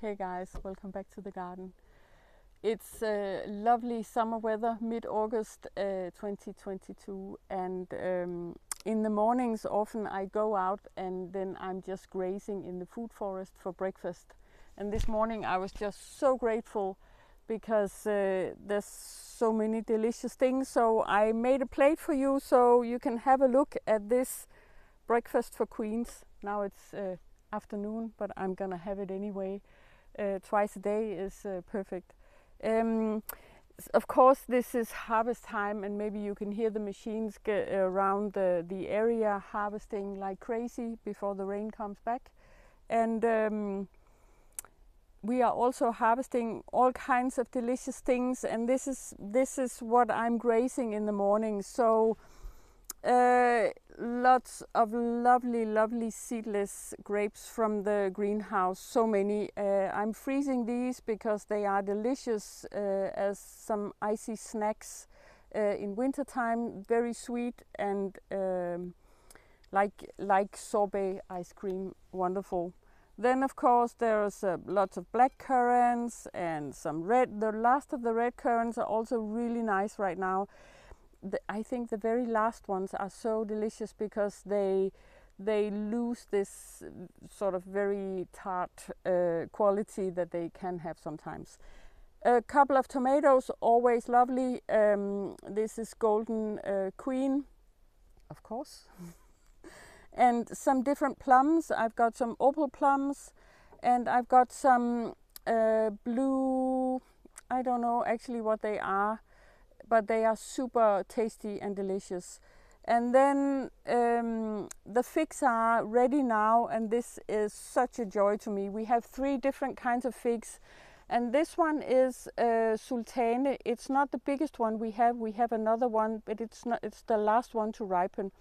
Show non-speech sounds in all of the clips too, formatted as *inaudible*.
Hey guys, welcome back to the garden. It's uh, lovely summer weather, mid-August uh, 2022 and um, in the mornings often I go out and then I'm just grazing in the food forest for breakfast. And this morning I was just so grateful because uh, there's so many delicious things. So I made a plate for you so you can have a look at this breakfast for queens. Now it's uh, afternoon, but I'm gonna have it anyway uh, twice a day is uh, perfect. Um, of course, this is harvest time, and maybe you can hear the machines get around the, the area harvesting like crazy before the rain comes back. And um, we are also harvesting all kinds of delicious things, and this is this is what I'm grazing in the morning. So uh, lots of lovely, lovely seedless grapes from the greenhouse. So many. Uh, I'm freezing these because they are delicious uh, as some icy snacks uh, in wintertime. Very sweet and um, like like sorbet ice cream. Wonderful. Then of course there's uh, lots of black currants and some red. The last of the red currants are also really nice right now the, I think the very last ones are so delicious because they they lose this sort of very tart uh, quality that they can have sometimes. A couple of tomatoes, always lovely. Um, this is Golden uh, Queen, of course. *laughs* and some different plums. I've got some opal plums and I've got some uh, blue, I don't know actually what they are but they are super tasty and delicious. And then um, the figs are ready now, and this is such a joy to me. We have three different kinds of figs, and this one is uh, sultane. It's not the biggest one we have. We have another one, but it's not. It's the last one to ripen.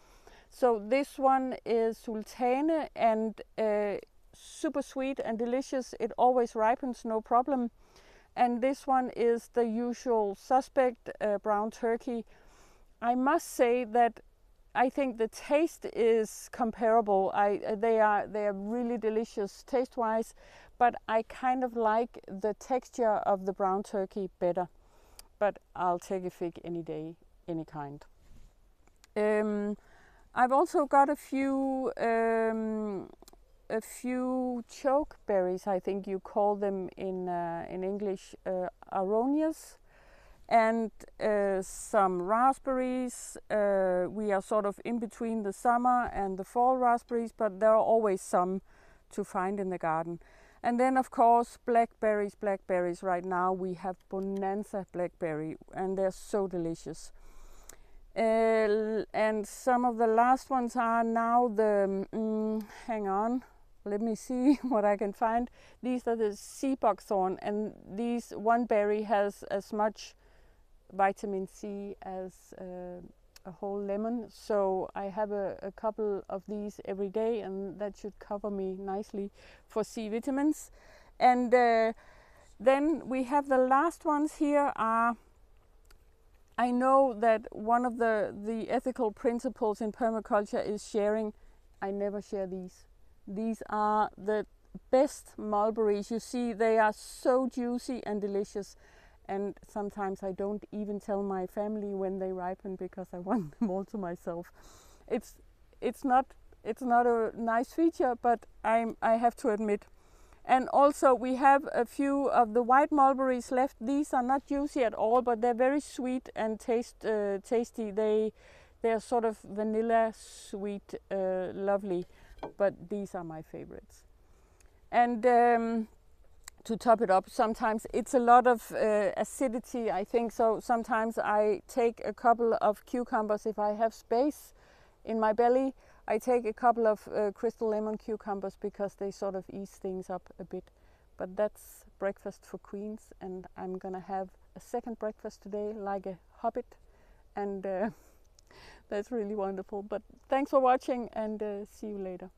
So this one is sultane and uh, super sweet and delicious. It always ripens, no problem and this one is the usual suspect uh, brown turkey. I must say that I think the taste is comparable. I, uh, they are they are really delicious taste wise, but I kind of like the texture of the brown turkey better. But I'll take a fig any day, any kind. Um, I've also got a few um, a few choke berries, I think you call them in, uh, in English, uh, aronias, and uh, some raspberries. Uh, we are sort of in between the summer and the fall raspberries, but there are always some to find in the garden. And then, of course, blackberries, blackberries. Right now we have Bonanza blackberry, and they're so delicious. Uh, and some of the last ones are now the, mm, hang on, let me see *laughs* what I can find. These are the sea buckthorn and these one berry has as much vitamin C as uh, a whole lemon. So I have a, a, couple of these every day and that should cover me nicely for C vitamins. And uh, then we have the last ones here are I know that one of the, the ethical principles in permaculture is sharing. I never share these. These are the best mulberries. You see, they are so juicy and delicious. And sometimes I don't even tell my family when they ripen because I *laughs* want them all to myself. It's it's not it's not a nice feature, but I'm I have to admit. And also we have a few of the white mulberries left. These are not juicy at all, but they're very sweet and taste uh, tasty. They they are sort of vanilla sweet, uh, lovely but these are my favorites. And um, to top it up, sometimes it's a lot of uh, acidity, I think. So sometimes I take a couple of cucumbers if I have space in my belly. I take a couple of uh, crystal lemon cucumbers because they sort of ease things up a bit. But that's breakfast for queens, and I'm gonna have a second breakfast today, like a hobbit, and uh, that's really wonderful. But thanks for watching, and uh, see you later.